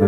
그대